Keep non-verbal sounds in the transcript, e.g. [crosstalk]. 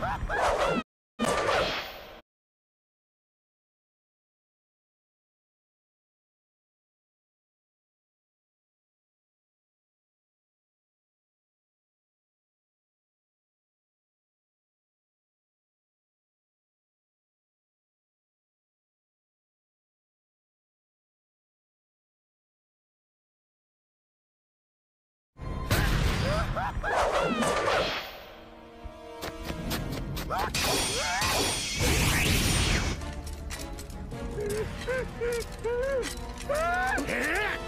Let's [laughs] go. え [laughs] っ